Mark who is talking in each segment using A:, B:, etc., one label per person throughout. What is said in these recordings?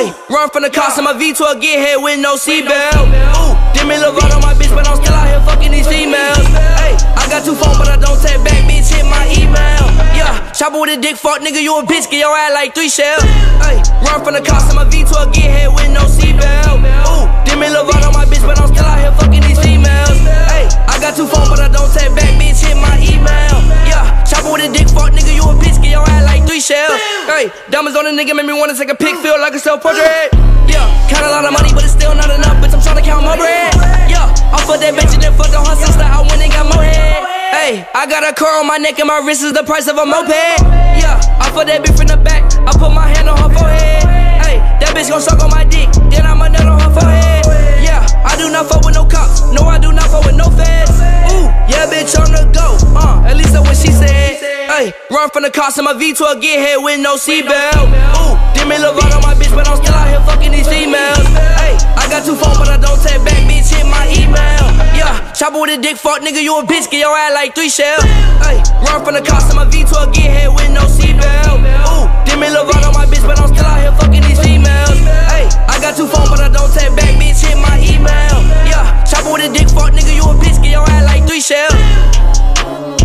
A: Hey, run from the cops in my V12, get hit with no seatbelt. Ooh, Demi Lovato on my bitch, but I'm still out here fucking these females. Hey, I got two phones, but I don't take back, bitch, hit my email. Yeah, chopper with a dick, fuck nigga, you a bitch, get your ass like three shells. Hey, run from the cops in my V12, get hit with no seatbelt. Ooh, Demi Lovato on my bitch, but I'm still out here fucking these females. Hey, I got two phones, but I don't take back, bitch, hit my email. Hey, diamonds on a nigga make me wanna take a pic, feel like a self portrait. Yeah, count a lot of money, but it's still not enough, bitch. I'm tryna count my bread. Yeah, I fuck that bitch and then fuck the her sister. I went and got more head. Hey, I got a car on my neck and my wrist is the price of a moped. Yeah, I fuck that bitch from the back. I put my hand on her forehead. Hey, that bitch gon' suck on my dick, then I'ma nut on her forehead. I do not fuck with no cops. No, I do not fuck with no feds. Ooh, yeah, bitch on the go. Uh, at least that's what she said. Hey, run from the cops in my V12, get hit with no seatbelt. Ooh, chopper with a dick, fuck nigga, you a bitch, get your ass like three shells. Hey, run from the cops in my V12, get hit with no seatbelt. Ooh, Demi Lovato my bitch, but I'm still out here fucking these females. Hey, I got two phones, but I don't take back, bitch, hit my email. Yeah, chopper with a dick, fuck nigga, you a bitch, get your ass like three shells.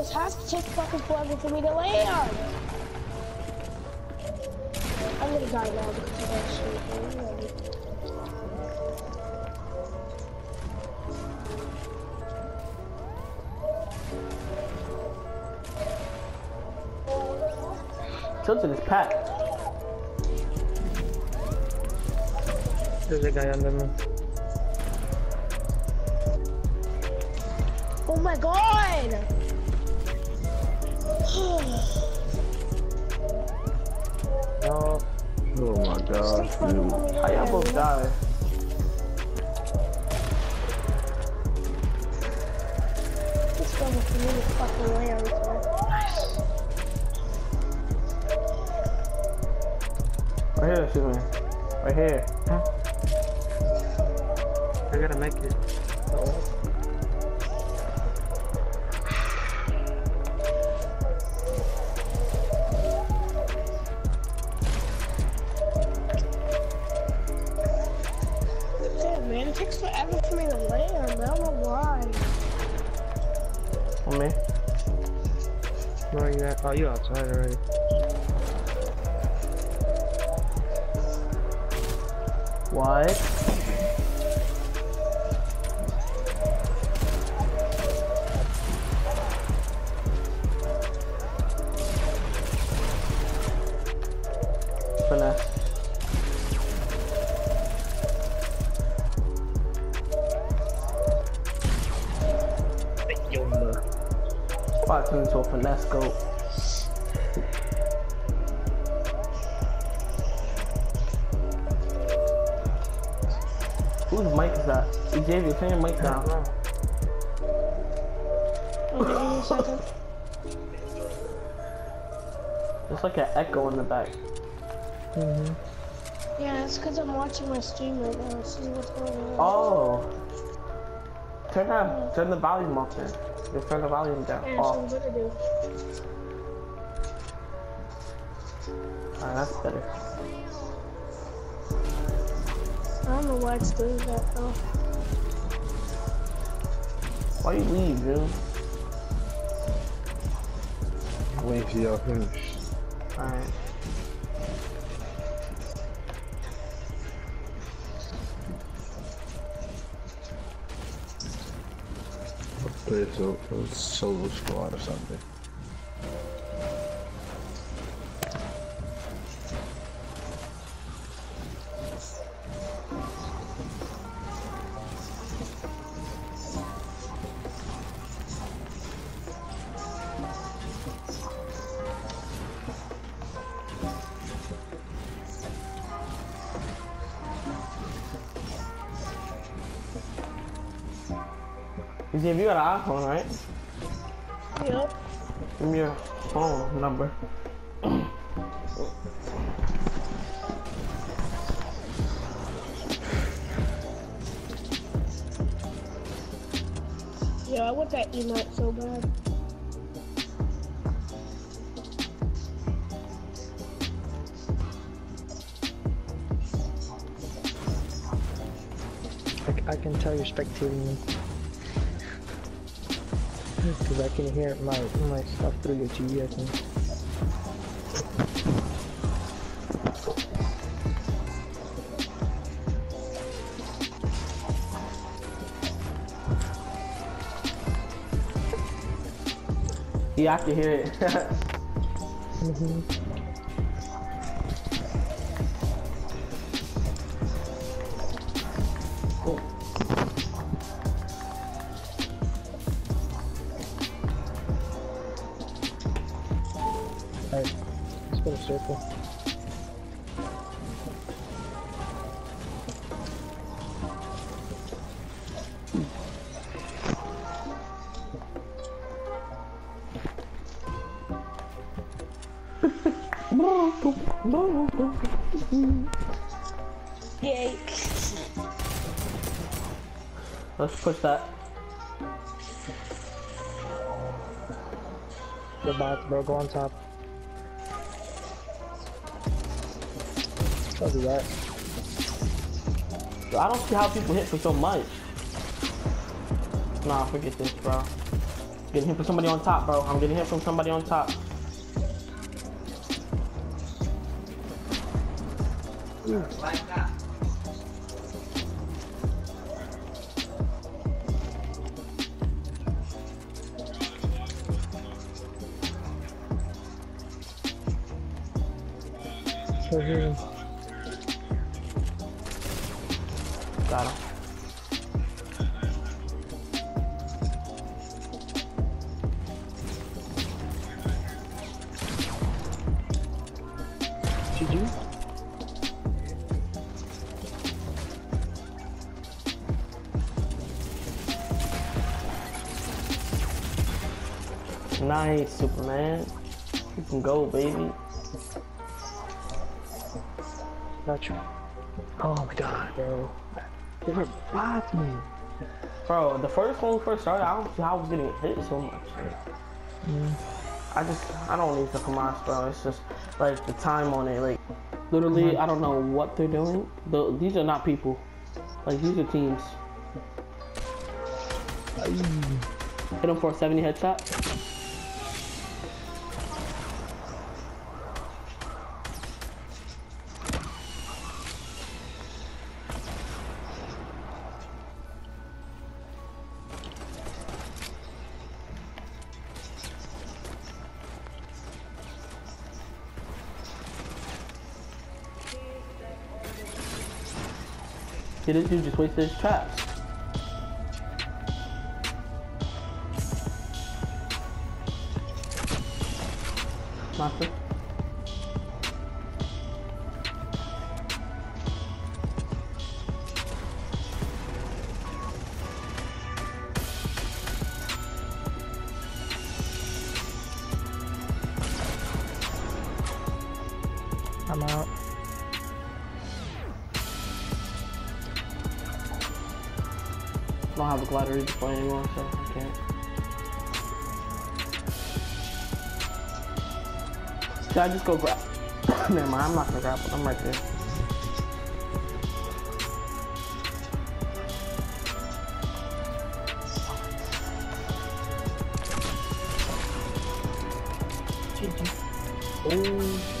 B: This has to take fucking forever for me to land. I'm gonna die now because of that shit.
C: Tilted is packed.
D: There's a guy under me.
B: Oh my god!
D: No.
E: Oh my gosh, dude.
C: Y'all both die?
B: This for me to fucking land. man.
C: Right here, shoot me. Right here.
D: I gotta make it.
C: On me.
D: Where are you at? Oh, you outside already.
C: What? Spot turn into a finesse scope. Whose mic is that? Xavier, turn your mic down.
B: Okay, give me a second.
C: There's like an echo in the back. Mm-hmm.
B: Yeah, it's because I'm watching my stream right now. See what's going on.
C: Oh. Turn that, turn the volume up then. Just turn the volume down.
B: Yeah, that's
C: Off.
B: gonna.
C: Alright, that's better.
B: I don't know why it's doing that though.
C: Why you leave, dude?
E: Wait till y'all finish.
C: Alright.
E: Play so, solo squad or something.
C: Give you an iPhone, right?
B: Yep.
C: Give me your phone number.
B: Yeah, I want that emote so bad.
D: I can tell you're spectating me. Because I can hear my my stuff through your TV, I think.
C: Yeah, I can hear it.
D: hmm
B: Yay.
C: Let's push that.
D: Go back, bro. Go on top. I'll do that.
C: I don't see how people hit for so much. Nah, forget this, bro. Getting hit from somebody on top, bro. I'm getting hit from somebody on top.
D: Right here.
C: Got Nice, Superman. You can go, baby.
D: Got you. Oh my god, bro. They were bothing me.
C: Bro, the first one we first started, I don't see how I was getting hit so much. Mm. I just, I don't need the commands, bro. It's just like the time on it. Like, literally, mm-hmm. I don't know what they're doing. The, these are not people. Like, these are teams. Hit him for a 70 headshot. This dude just wasted his traps. I don't have a glider to play anymore, so I can't. Should I just go grab? Never mind, I'm not gonna grab it. I'm right there.
D: Oh.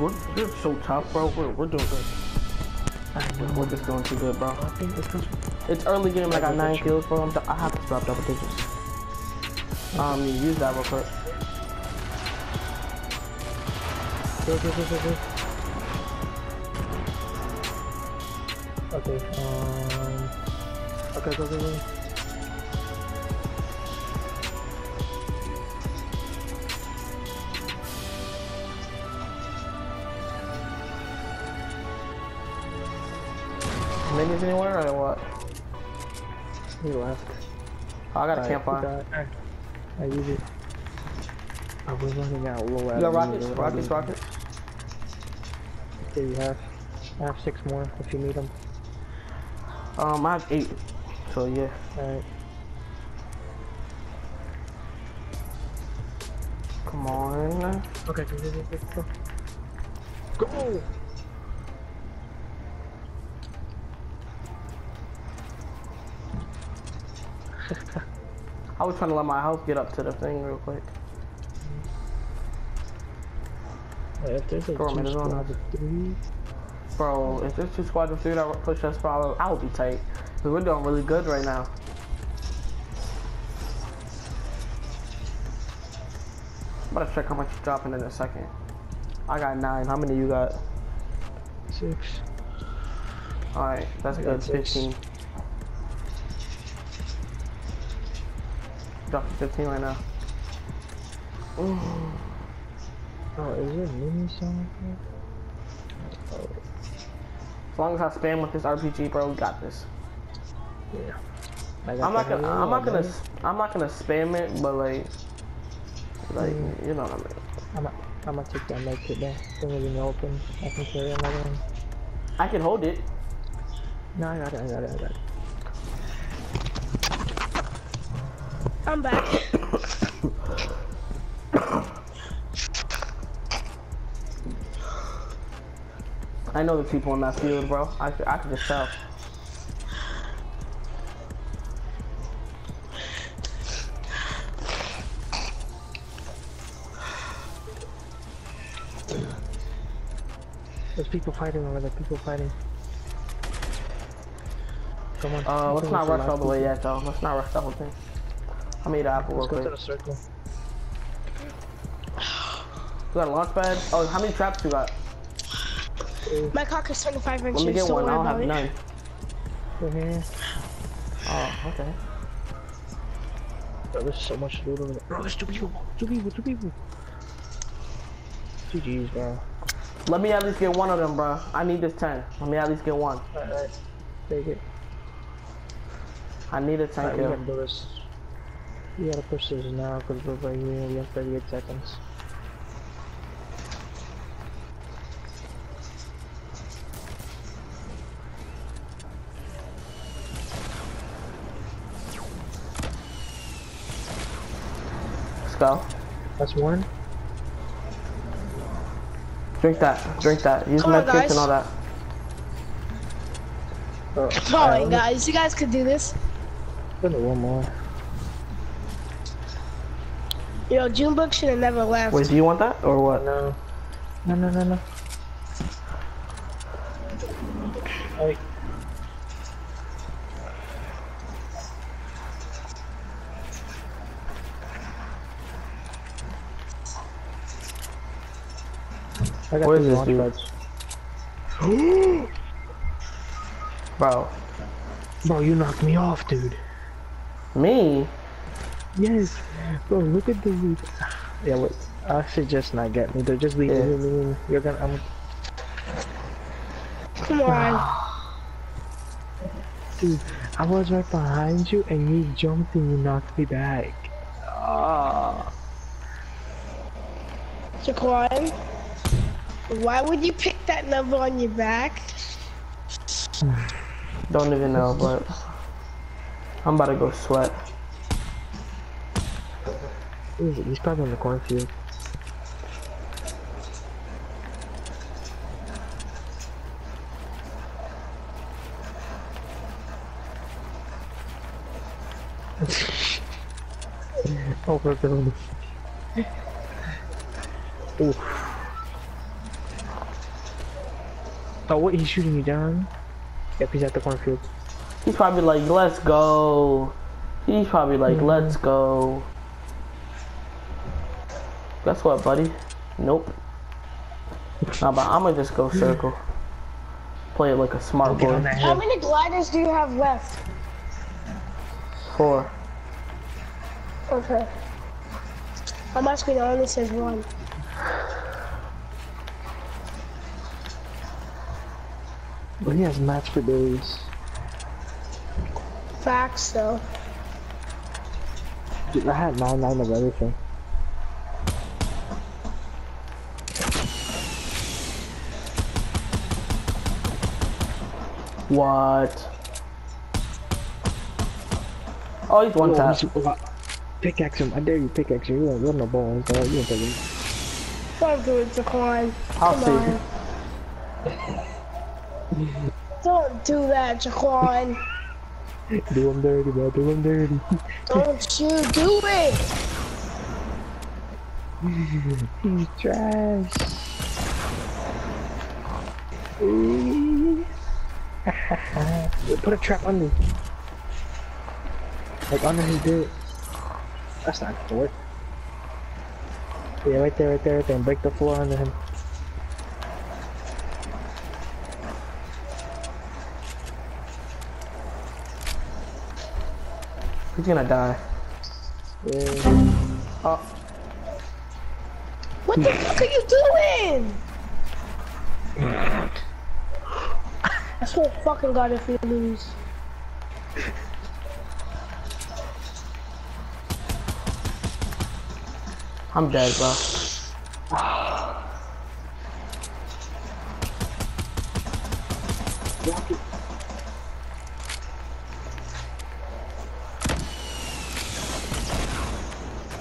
C: We're, we're, so tough, bro. We're, we're doing good.
D: I
C: We're,
D: know.
C: we're just doing too good, bro.
D: I think it's because
C: It's early game, I got nine kills, bro. I'm, I have to drop double digits. Um, you use that real quick.
D: Go, go, go, go, go. Okay, um... Okay, go, go, go.
C: Minis anywhere or what?
D: He left.
C: Oh, I got a
D: Alright,
C: campfire.
D: I use it. I was running out low
C: You got rockets? Rockets, rockets?
D: Here you have. I have six more if you need them.
C: Um, I have eight. So yeah.
D: Alright.
C: Come on.
D: Okay, go, go, go, go, go.
C: I was trying to let my house get up to the thing real quick.
D: Wait, if there's a
C: Go on, man,
D: two squad three,
C: Bro, if there's two squads of three that push us, bro, I would be tight. Cause we're doing really good right now. I'm about to check how much you're dropping in a second. I got nine. How many you got?
D: six.
C: Alright, that's
D: I
C: good.
D: six.
C: 15. 15 right now. Ooh.
D: Oh, is there mini song?
C: As long as I spam with this RPG, bro, we got this.
D: Yeah.
C: I'm not gonna, I'm not gonna, I'm not gonna spam it, but like, like,
D: Mm.
C: you know what I mean.
D: I'm gonna, I'm gonna take that med kit there. Thing is in the open. I can carry another one.
C: I can hold it.
D: No, I got it, I got it, I got it.
B: I'm back.
C: I know the people in that field, bro. I, could- I can just tell.
D: There's people fighting over there, people fighting. Come on.
C: Uh, let's not rush all the way yet, though. Let's not rush the whole thing. I made an apple real
D: Let's go
C: quick.
D: to the circle.
C: You got a launch pad? Oh, how many traps you got?
B: My cock is 25 inches.
C: Let me get
B: don't
C: one. I
B: worry
C: don't have
B: it.
C: none.
D: We're here.
C: Oh, okay.
D: Bro, there's so much loot over there. Bro, there's two people. Two people, two people. GG's, bro.
C: Let me at least get one of them, bro. I need this 10. Let me at least get one.
D: Alright. Take it.
C: I need a 10
D: Alright, we
C: kill.
D: Gotta do this. We gotta push this now because we're right here. We have 38 seconds.
C: Let's go.
D: That's one.
C: Drink that. Drink that. Use
B: Come on,
C: medkits and all that.
D: Oh,
B: Come on, guys. You guys could do this.
D: Gonna one more.
B: Yo, Junebug should have never left.
C: Wait, do you want that or what?
D: No. No, no, no, no. Hey. I got
C: Where this dude?
D: pads.
C: Bro.
D: Bro, you knocked me off, dude.
C: Me?
D: Yes. Bro, look at the loot. Yeah, wait. I should just not get me. They're just leaving
C: Yeah.
D: me. me. You're gonna. I'm,
B: Come on.
D: dude, I was right behind you, and you jumped and you knocked me back. Ah.
B: Jaquan. Why would you pick that number on your back?
C: Don't even know, but I'm about to go sweat.
D: It? He's probably in the cornfield. Over building. Oof. Oh, what? He's shooting you down? Yep, he's at the cornfield.
C: He's probably like, let's go. He's probably like,
D: Mhm.
C: let's go. Guess what, buddy? Nope. Nah, but I'm gonna just go circle. Play it like a smart boy.
B: How many gliders do you have left?
C: Four.
B: Okay. I'm screen, it only says one.
D: But he has match for days.
B: Facts though.
D: Dude, I had 9 9 of everything.
C: What? Oh, he's one
D: Yo,
C: tap.
D: Pickaxe him. I dare you pickaxe him. You don't, you don't know balls. So you don't take it.
B: Don't do it, Jaquan.
C: I'll
B: Come
C: see.
B: on. Don't do that, Jaquan.
D: Do him dirty, bro. Do him dirty.
B: Don't you do it.
D: He's trash. Ooh. Put a trap under. Like under his dick. That's not gonna work. Yeah, right there, right there, right there. And break the floor under him.
C: He's gonna die.
D: Yeah.
C: Oh,
B: What the fuck are you doing? I swear to fucking God if we lose.
C: I'm dead, bro.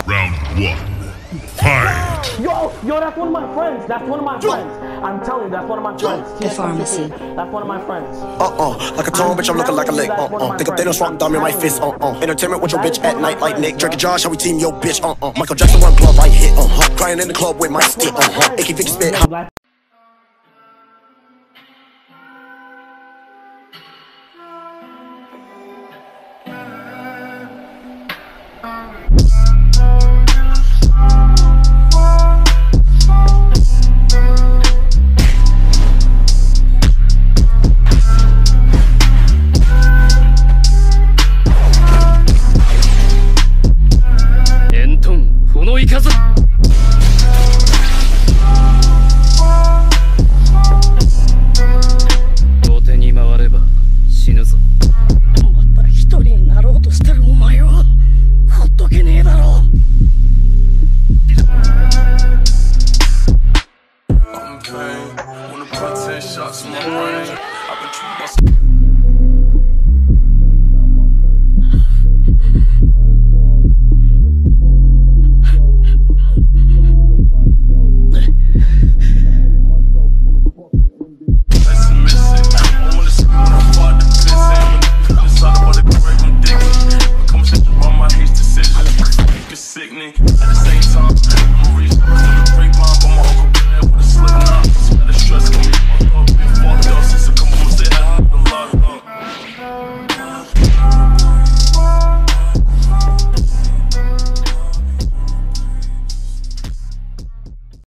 F: Round one. Fight!
C: Yo, yo, that's one of my friends. That's one of my friends. I'm telling you, that's one of my friends.
G: The pharmacy.
C: That's one of my friends.
H: Uh-uh, like a tone, bitch, I'm looking like a lick. Uh-uh, think of Thanos rock thumb in my fist. Uh-uh, entertainment with your bitch at night like Nick. Drake and Josh, how we team yo bitch. Uh-uh, Michael Jackson one glove, I hit. Uh-huh, crying in the club with my stick. Uh-huh, AK 50 spit.
C: Black